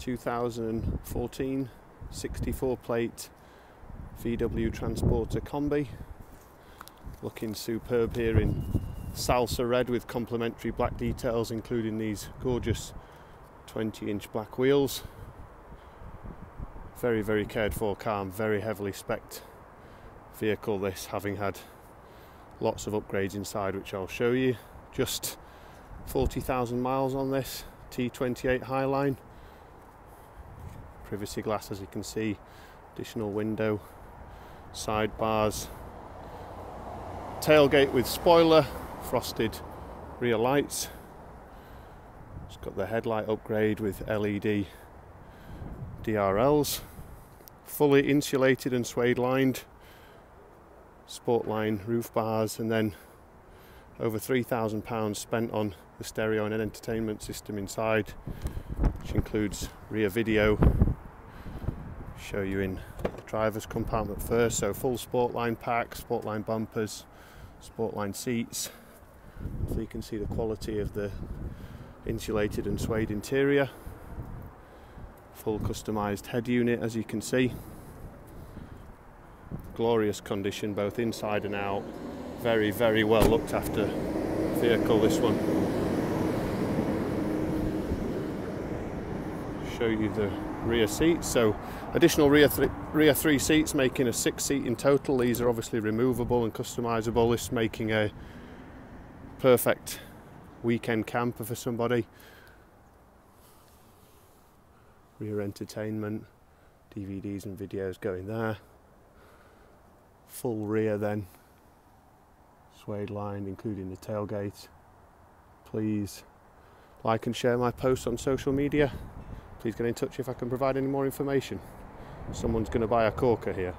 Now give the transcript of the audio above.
2014 64 plate VW Transporter Kombi. Looking superb here in salsa red with complementary black details, including these gorgeous 20 inch black wheels. Very, very cared for car, very heavily specced vehicle. This having had lots of upgrades inside, which I'll show you. Just 40,000 miles on this T28 Highline privacy glass as you can see additional window sidebars tailgate with spoiler frosted rear lights. It's got the headlight upgrade with LED DRLs fully insulated and suede lined Sportline roof bars and then over £3,000 spent on the stereo and entertainment system inside which includes rear video show you in the driver's compartment first. So full Sportline pack, Sportline bumpers, Sportline seats. So you can see the quality of the insulated and suede interior. Full customised head unit as you can see. Glorious condition both inside and out. Very, very well looked after vehicle this one. Show you the rear seats. So additional rear, th rear three seats making a six seat in total. These are obviously removable and customizable. This making a perfect weekend camper for somebody. Rear entertainment, DVDs and videos going there. Full rear then, suede lined including the tailgate. Please like and share my posts on social media please get in touch if I can provide any more information. Someone's going to buy a corker here.